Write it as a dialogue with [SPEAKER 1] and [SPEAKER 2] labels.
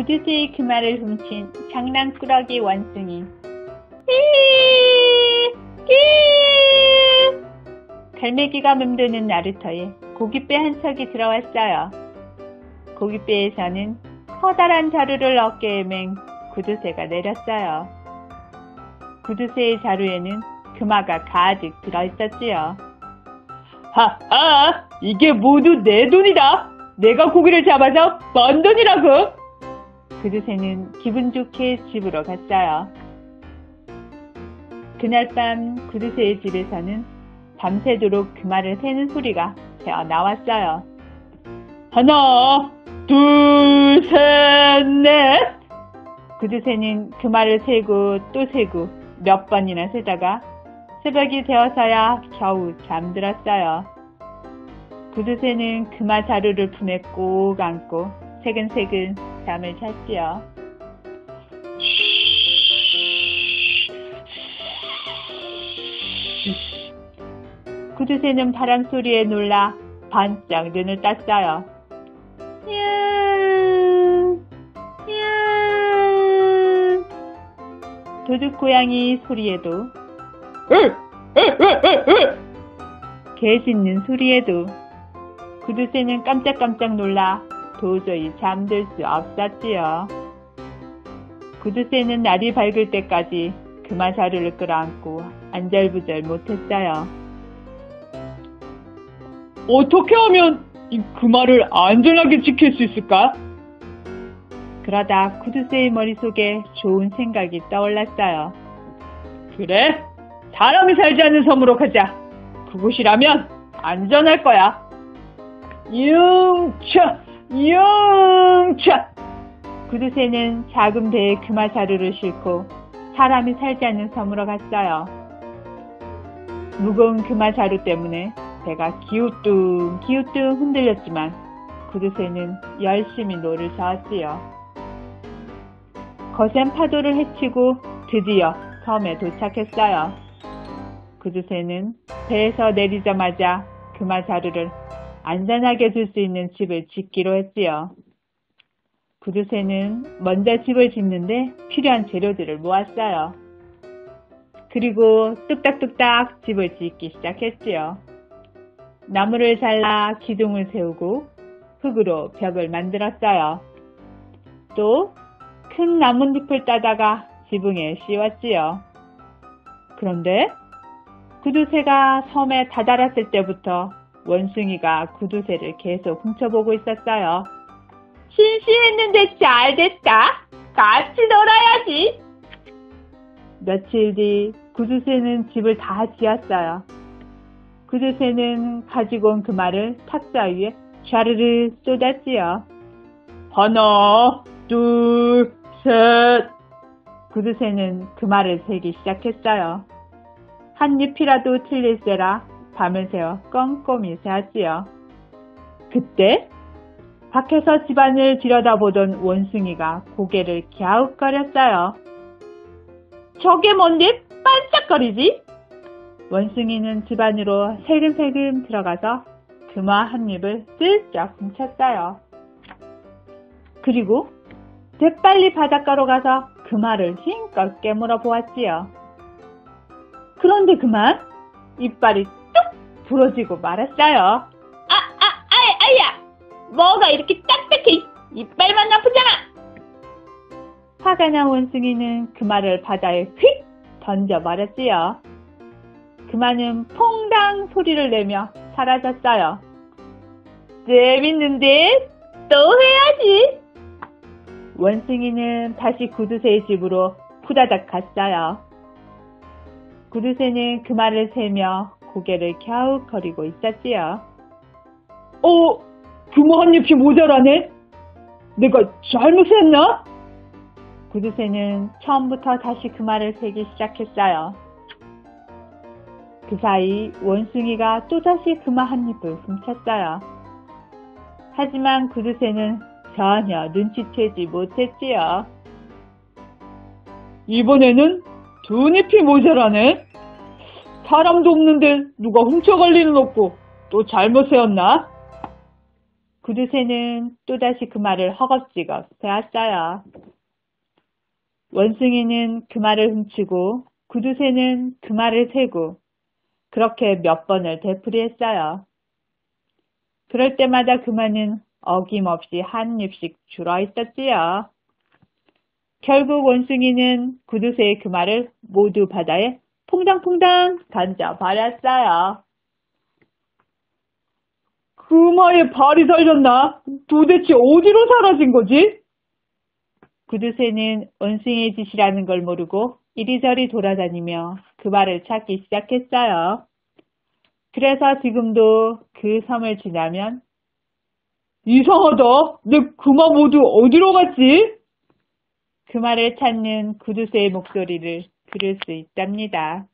[SPEAKER 1] 구두쇠의 그말을 훔친 장난꾸러기 원숭이. 갈매기가 맴도는 나루터에 고깃배 한 척이 들어왔어요. 고깃배에서는 커다란 자루를 어깨에 맹 구두쇠가 내렸어요. 구두쇠의 자루에는 금화가 가득 들어있었지요. 하하! 이게 모두 내 돈이다! 내가 고기를 잡아서 번 돈이라고! 구두쇠는 기분 좋게 집으로 갔어요. 그날 밤 구두쇠의 집에서는 밤새도록 금화를 세는 소리가 새어 나왔어요. 하나, 둘, 셋, 넷! 구두쇠는 금화를 세고 또 세고 몇 번이나 세다가 새벽이 되어서야 겨우 잠들었어요. 구두쇠는 금화 자루를 품에 꼭 안고 새근새근 잠을 잤지요. 구두쇠는 바람 소리에 놀라 반짝 눈을 떴어요. 도둑 고양이 소리에도 개 짖는 소리에도 구두쇠는 깜짝깜짝 놀라 도저히 잠들 수 없었지요. 구두쇠는 날이 밝을 때까지 그마 자루를 끌어안고 안절부절 못했어요. 어떻게 하면 이 그마를 안전하게 지킬 수 있을까? 그러다 구두쇠의 머릿속에 좋은 생각이 떠올랐어요. 그래, 사람이 살지 않는 섬으로 가자. 그곳이라면 안전할 거야. 영차, 영차! 구두쇠는 작은 배에 금화 자루를 싣고 사람이 살지 않는 섬으로 갔어요. 무거운 금화 자루 때문에 배가 기우뚱 기우뚱 흔들렸지만 구두쇠는 열심히 노를 저었지요. 거센 파도를 헤치고 드디어 섬에 도착했어요. 구두쇠는 배에서 내리자마자 금화 자루를 안전하게 둘수 있는 집을 짓기로 했지요. 구두쇠는 먼저 집을 짓는데 필요한 재료들을 모았어요. 그리고 뚝딱뚝딱 집을 짓기 시작했지요. 나무를 잘라 기둥을 세우고 흙으로 벽을 만들었어요. 또 큰 나뭇잎을 따다가 지붕에 씌웠지요. 그런데 구두쇠가 섬에 다다랐을 때부터 원숭이가 구두쇠를 계속 훔쳐보고 있었어요. 심심했는데 잘 됐다. 같이 놀아야지. 며칠 뒤 구두쇠는 집을 다 지었어요. 구두쇠는 가지고 온 그 말을 탁자 위에 샤르르 쏟았지요. 하나, 둘, 셋. 구두쇠는 그 말을 세기 시작했어요. 한 잎이라도 틀릴세라 밤을 새워 꼼꼼히 세었지요. 그때 밖에서 집안을 들여다보던 원숭이가 고개를 갸웃거렸어요. 저게 뭔데 반짝거리지? 원숭이는 집 안으로 세금세금 들어가서 금화 한 입을 슬쩍 훔쳤어요. 그리고 재빨리 바닷가로 가서 금화를 힘껏 깨물어 보았지요. 그런데 그만 이빨이 뚝 부러지고 말았어요. 아, 아, 아이, 아야! 뭐가 이렇게 딱딱해! 이빨만 아프잖아! 화가 난 원숭이는 그 말을 바다에 휙 던져버렸지요. 그만은 퐁당 소리를 내며 사라졌어요. 재밌는데 또 해야지. 원숭이는 다시 구두쇠의 집으로 후다닥 갔어요. 구두쇠는 그 말을 세며 고개를 갸웃거리고 있었지요. 어, 금화 한 잎이 모자라네? 내가 잘못했나? 구두쇠는 처음부터 다시 그 말을 세기 시작했어요. 그 사이 원숭이가 또다시 금화 한 잎을 훔쳤어요. 하지만 구두쇠는 전혀 눈치채지 못했지요. 이번에는 두 잎이 모자라네. 사람도 없는데 누가 훔쳐갈 리는 없고 또 잘못 세웠나? 구두쇠는 또다시 그 말을 허겁지겁 세웠어요. 원숭이는 그 말을 훔치고 구두쇠는 그 말을 세고 그렇게 몇 번을 되풀이했어요. 그럴 때마다 그만은 어김없이 한 입씩 줄어 있었지요. 결국 원숭이는 구두쇠의 그 말을 모두 바다에 퐁당퐁당 던져버렸어요. 그 말에 발이 살렸나? 도대체 어디로 사라진 거지? 구두쇠는 원숭이의 짓이라는 걸 모르고 이리저리 돌아다니며 그 말을 찾기 시작했어요. 그래서 지금도 그 섬을 지나면 이상하다. 내 그마 모두 어디로 갔지? 그 말을 찾는 구두쇠의 목소리를 들을 수 있답니다.